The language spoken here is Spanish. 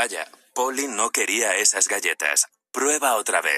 Vaya, Polly no quería esas galletas. Prueba otra vez.